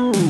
Ooh.